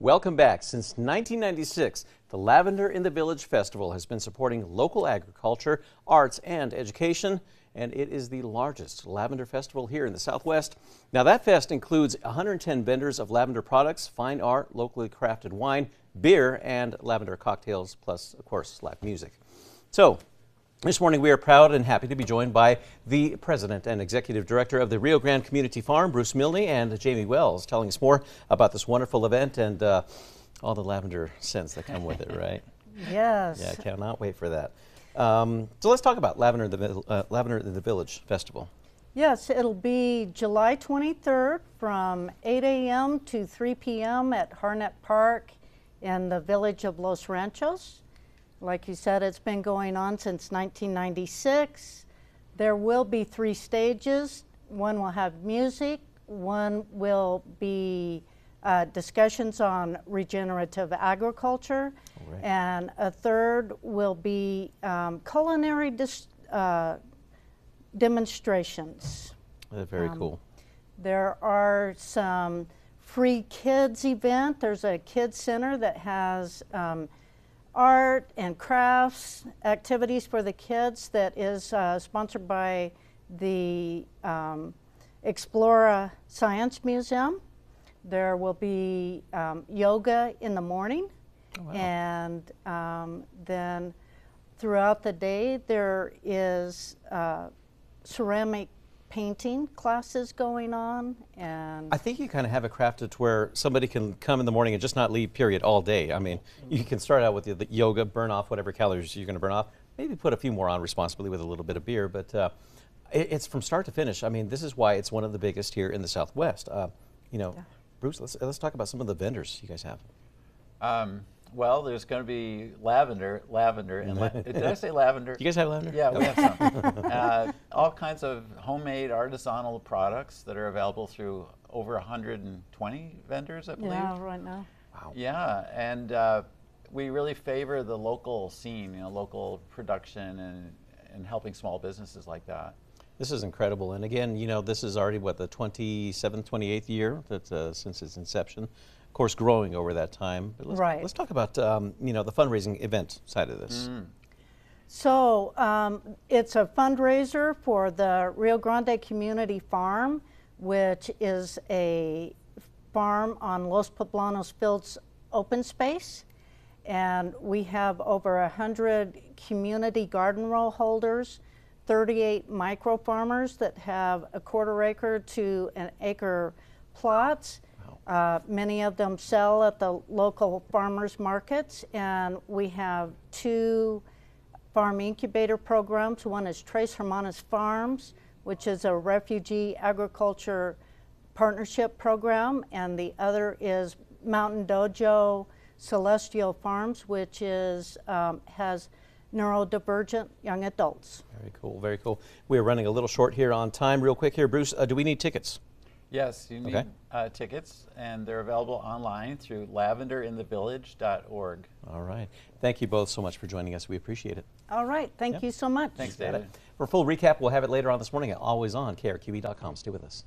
Welcome back. Since 1996, the Lavender in the Village Festival has been supporting local agriculture, arts, and education, and it is the largest lavender festival here in the Southwest. Now, that fest includes 110 vendors of lavender products, fine art, locally crafted wine, beer, and lavender cocktails, plus, of course, live music. So, this morning, we are proud and happy to be joined by the president and executive director of the Rio Grande Community Farm, Bruce Milne, and Jamie Wells, telling us more about this wonderful event and uh, all the lavender scents that come with it, right? Yes. Yeah, I cannot wait for that. Um, so let's talk about Lavender in the, uh, Lavender in the Village Festival. Yes, it'll be July 23rd from 8 a.m. to 3 p.m. at Harnett Park in the village of Los Ranchos. Like you said, it's been going on since 1996. There will be three stages. One will have music, one will be uh, discussions on regenerative agriculture, right. and a third will be um, culinary uh, demonstrations. That's very um, cool. There are some free kids event. There's a kids center that has um, art and crafts activities for the kids that is uh, sponsored by the um, Explora Science Museum. There will be um, yoga in the morning, oh, wow. and um, then throughout the day there is uh, ceramic painting classes going on and I think you kind of have it crafted to where somebody can come in the morning and just not leave period all day. I mean, you can start out with the, the yoga, burn off whatever calories you're going to burn off, maybe put a few more on responsibly with a little bit of beer, but uh, it, it's from start to finish. I mean, this is why it's one of the biggest here in the Southwest. Uh, you know, yeah. Bruce, let's, let's talk about some of the vendors you guys have. Um, well, there's going to be lavender, lavender, and la did I say lavender? You guys have lavender? Yeah, we have some. uh, all kinds of homemade artisanal products that are available through over 120 vendors, I believe. Yeah, right now. Wow. Yeah, and uh, we really favor the local scene, you know, local production and and helping small businesses like that. This is incredible, and again, you know, this is already what the 27th, 28th year that uh, since its inception of course, growing over that time. But let's, right. Let's talk about um, you know the fundraising event side of this. Mm. So um, it's a fundraiser for the Rio Grande Community Farm, which is a farm on Los Poblanos Fields open space. And we have over 100 community garden roll holders, 38 micro farmers that have a quarter acre to an acre plots uh, many of them sell at the local farmers markets, and we have two farm incubator programs. One is Tres Hermanas Farms, which is a refugee agriculture partnership program, and the other is Mountain Dojo Celestial Farms, which is um, has neurodivergent young adults. Very cool, very cool. We are running a little short here on time. Real quick here, Bruce, uh, do we need tickets? Yes, you need okay. uh, tickets, and they're available online through lavenderinthevillage.org. All right. Thank you both so much for joining us. We appreciate it. All right. Thank yep. you so much. Thanks, David. For a full recap, we'll have it later on this morning at Always On, krqe.com. Stay with us.